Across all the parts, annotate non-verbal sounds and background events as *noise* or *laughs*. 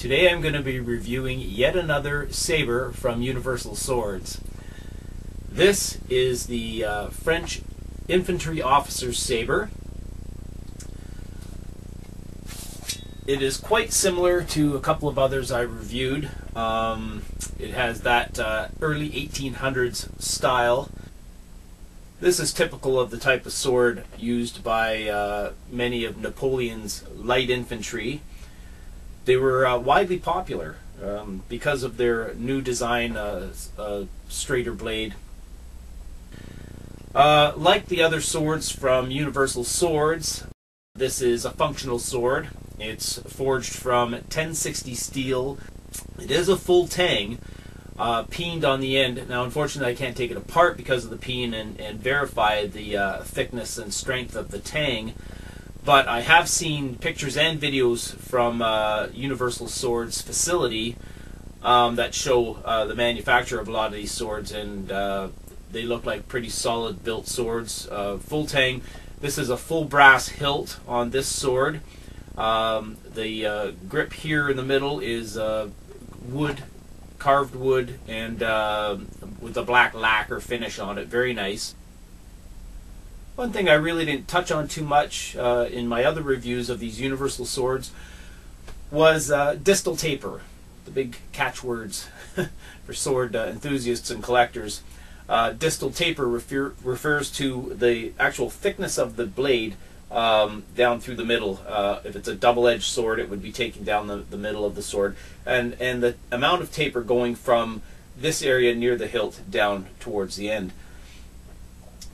Today I'm going to be reviewing yet another saber from Universal Swords. This is the uh, French Infantry Officer's Saber. It is quite similar to a couple of others I reviewed. Um, it has that uh, early 1800s style. This is typical of the type of sword used by uh, many of Napoleon's light infantry they were uh, widely popular um, because of their new design, uh, uh, straighter blade. Uh, like the other swords from Universal Swords, this is a functional sword. It's forged from 1060 steel. It is a full tang, uh, peened on the end. Now, unfortunately, I can't take it apart because of the peen and, and verify the uh, thickness and strength of the tang but I have seen pictures and videos from uh, Universal Swords facility um, that show uh, the manufacture of a lot of these swords, and uh, they look like pretty solid built swords. Uh, full tang. This is a full brass hilt on this sword. Um, the uh, grip here in the middle is uh, wood, carved wood, and with a black lacquer finish on it. Very nice. One thing I really didn't touch on too much uh, in my other reviews of these universal swords was uh, distal taper, the big catchwords *laughs* for sword uh, enthusiasts and collectors. Uh, distal taper refer refers to the actual thickness of the blade um, down through the middle. Uh, if it's a double-edged sword, it would be taking down the, the middle of the sword, and and the amount of taper going from this area near the hilt down towards the end.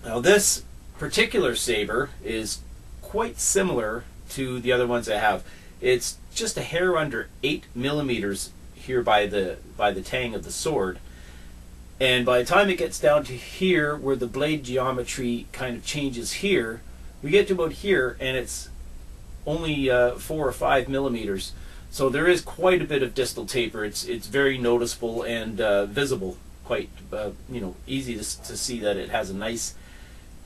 Now this particular saber is quite similar to the other ones I have. It's just a hair under eight millimeters here by the by the tang of the sword. And by the time it gets down to here, where the blade geometry kind of changes here, we get to about here, and it's only uh, four or five millimeters. So there is quite a bit of distal taper. It's it's very noticeable and uh, visible. Quite uh, you know easy to, to see that it has a nice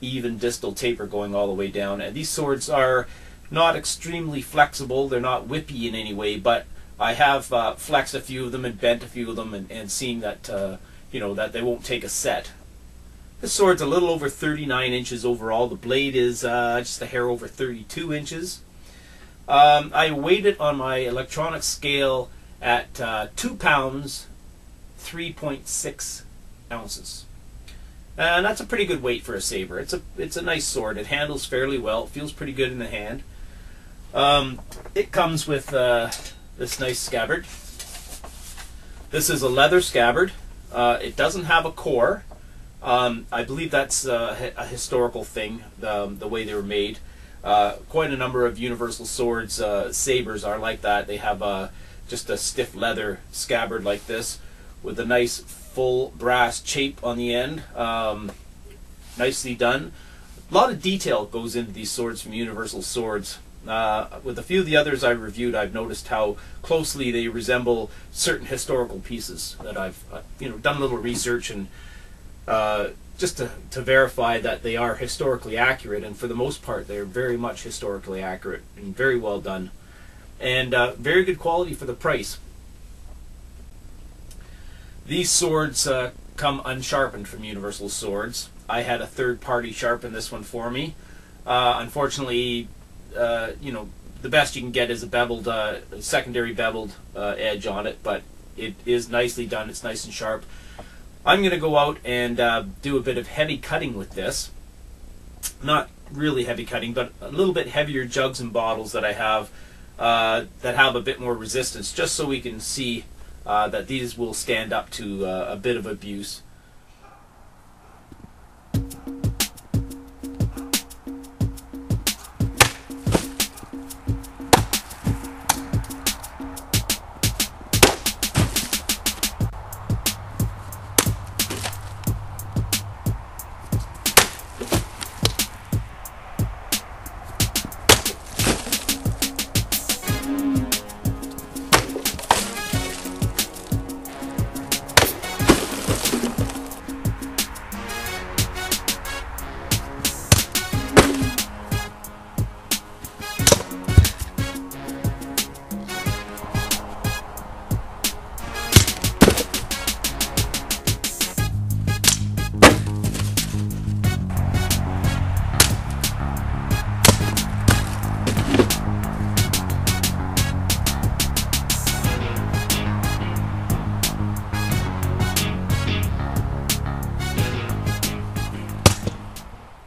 even distal taper going all the way down. And these swords are not extremely flexible. They're not whippy in any way, but I have uh, flexed a few of them and bent a few of them and, and seen that, uh, you know, that they won't take a set. This sword's a little over 39 inches overall. The blade is uh, just a hair over 32 inches. Um, I weighed it on my electronic scale at uh, 2 pounds, 3.6 ounces. And that's a pretty good weight for a saber. It's a it's a nice sword. It handles fairly well. It feels pretty good in the hand. Um, it comes with uh, this nice scabbard. This is a leather scabbard. Uh, it doesn't have a core. Um, I believe that's uh, a historical thing, um, the way they were made. Uh, quite a number of Universal Swords uh, sabers are like that. They have uh, just a stiff leather scabbard like this with a nice full brass chape on the end. Um, nicely done. A lot of detail goes into these swords from Universal Swords. Uh, with a few of the others I reviewed, I've noticed how closely they resemble certain historical pieces that I've, uh, you know, done a little research and uh, just to, to verify that they are historically accurate. And for the most part, they're very much historically accurate and very well done, and uh, very good quality for the price. These swords uh, come unsharpened from Universal Swords. I had a third party sharpen this one for me. Uh, unfortunately, uh, you know, the best you can get is a beveled, uh, secondary beveled uh, edge on it, but it is nicely done. It's nice and sharp. I'm going to go out and uh, do a bit of heavy cutting with this. Not really heavy cutting, but a little bit heavier jugs and bottles that I have that have a bit more resistance, just so we can see uh, that these will stand up to uh, a bit of abuse.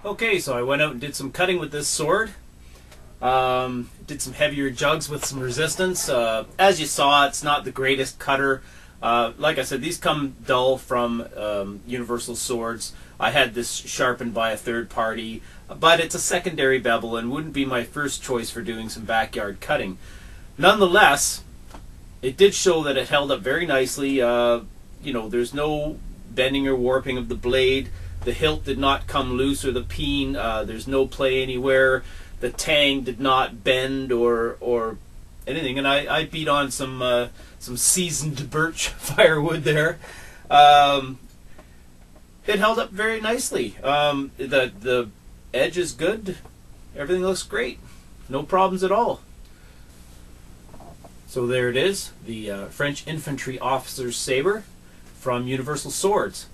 Okay, so I went out and did some cutting with this sword. Um, did some heavier jugs with some resistance. Uh, as you saw, it's not the greatest cutter. Uh, like I said, these come dull from um, Universal Swords. I had this sharpened by a third party, but it's a secondary bevel and wouldn't be my first choice for doing some backyard cutting. Nonetheless, it did show that it held up very nicely. Uh, you know, there's no bending or warping of the blade. The hilt did not come loose or the peen. Uh, there's no play anywhere. The tang did not bend or or anything. And I, I beat on some uh, some seasoned *laughs* birch *laughs* firewood there. Um, it held up very nicely. Um, the the edge is good. Everything looks great. No problems at all. So there it is, the uh, French infantry officer's saber from Universal Swords.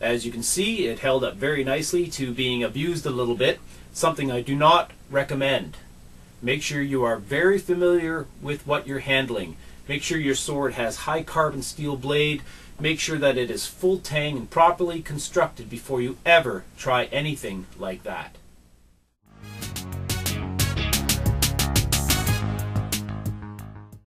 As you can see, it held up very nicely to being abused a little bit, something I do not recommend. Make sure you are very familiar with what you're handling. Make sure your sword has high carbon steel blade. Make sure that it is full tang and properly constructed before you ever try anything like that.